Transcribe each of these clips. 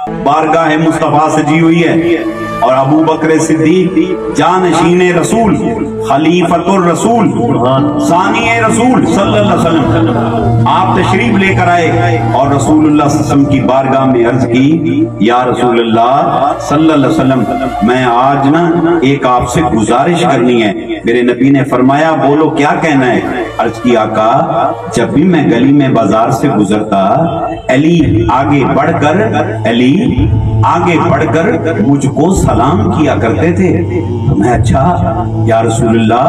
बारगाह मुस्तफ़ा सजी हुई है। और अबू बकर सिद्दीक जानशीन रसूल, खलीफतुर रसूल सानी रसूल सल्लल्लाहु आप तशरीफ़ लेकर आए और वसल्लम की बारगाह में अर्ज़ की, या रसूलुल्लाह सल्लल्लाहु मैं आज ना एक आपसे गुजारिश करनी है। मेरे नबी ने फरमाया, बोलो, क्या कहना है? अर्ज़ की आका जब भी मैं गली में बाज़ार से गुजरता, अली आगे बढ़कर, अली आगे बढ़कर मुझको सलाम किया करते थे। तो मैं अच्छा या रसूलुल्लाह,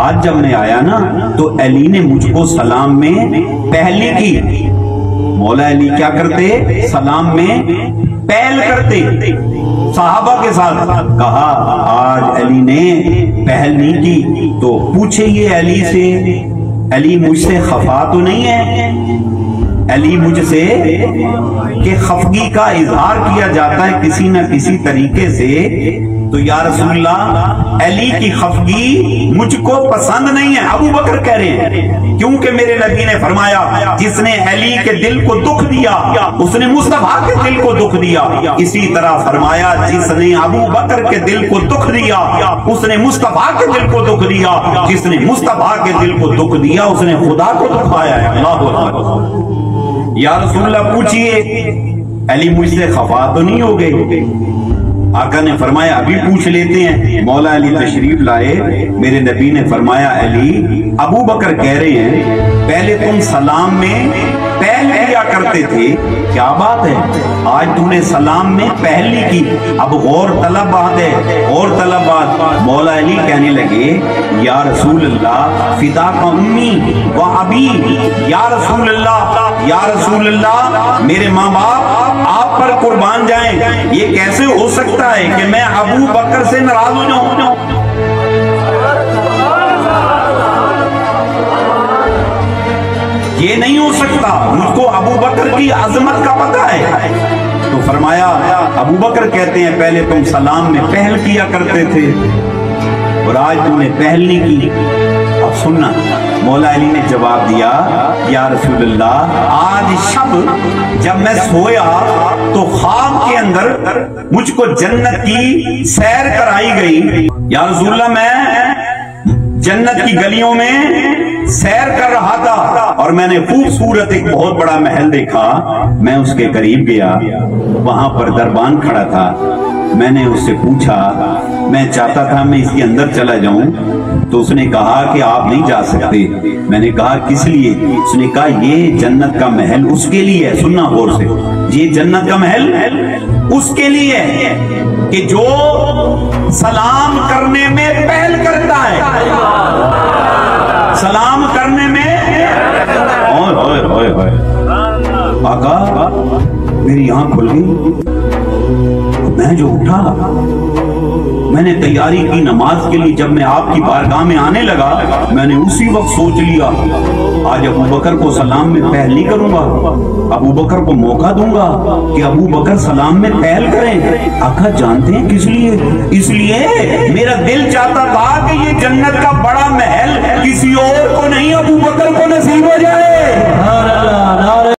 आज जब मैं आया ना तो अली ने मुझको सलाम में पहली की मौला अली क्या करते? सलाम में पहल करते। साहबा के साथ कहा, आज अली ने पहल नहीं की तो पूछे ये अली से, अली मुझसे खफा तो नहीं है? अली मुझसे के खफगी का इजहार किया जाता है किसी न किसी तरीके से तो या रसूलुल्लाह, अली की खफगी मुझको पसंद नहीं है। अबू बकर कह रहे हैं, क्योंकि मेरे नबी ने फरमाया, जिसने अली के दिल को दुख दिया, उसने मुस्तफ़ा के दिल को दुख दिया। इसी तरह फरमाया, जिसने अबू बकर के दिल को दुख दिया, उसने मुस्तफ़ा के दिल को दुख दिया। जिसने मुस्तफ़ा के दिल को दुख दिया, उसने खुदा को दुखाया है। या रसूलुल्लाह पूछिए। अली मुझसे खफा तो नहीं हो गए आका ने फरमाया, अभी पूछ लेते हैं। मौला अली तशरीफ़ लाए। मेरे नबी ने फरमाया, अली, अबू बकर कह रहे हैं, पहले तुम सलाम में पहल किया करते थे। क्या बात है? आज तूने सलाम में पहली की। अब और तलब बात है। और तलब बात। मौला अली कहने लगे, या रसूल अल्लाह फिदा का उम्मी व अभी या रसूल अल्लाह या रसूल अल्लाह मेरे माँ बाप आप पर कुर्बान जाएँ। ये कैसे हो सकता है कि मैं अबू बकर से नाराज़ हो जाऊँ? अबू बकर की अजमत का पता है। तो फरमाया, अबू बकर कहते हैं, पहले तुम सलाम में पहल किया करते थे, और आज तुमने पहल नहीं की। अब सुनना, मौला अली ने जवाब दिया, या रसूलुल्लाह, आज शब जब मैं सोया तो ख्वाब के अंदर मुझको जन्नत की सैर कराई गई। या रसूलुल्लाह, मैं जन्नत की गलियों में सैर कर रहा था और मैंने खूबसूरत एक बहुत बड़ा महल देखा। मैं उसके करीब गया। वहाँ पर दरबान खड़ा था। मैंने उससे पूछा, मैं चाहता था मैं इसके अंदर चला जाऊँ? तो उसने कहा कि आप नहीं जा सकते। मैंने कहा, किस लिए? उसने कहा, ये जन्नत का महल उसके लिए है। सुनना गौर से। ये जन्नत का महल उसके लिए है कि जो सलाम करने में पहल करता है। सलाम करने में? ओए ओए ओए ओए। आका, मेरी आँख खुल गई। मैं जो उठा, मैंने तैयारी की नमाज़ के लिए। जब मैं आपकी बारगाह में आने लगा, मैंने उसी वक्त सोच लिया, आज अबू बकर को सलाम में पहल नहीं करूँगा। अबू बकर को मौका दूँगा कि अबू बकर सलाम में पहल करें। आका, जानते हैं किस लिए? इसलिए मेरा दिल चाहता था कि जन्नत का बड़ा महल किसी और को नहीं अबू बकर को नसीब हो जाए।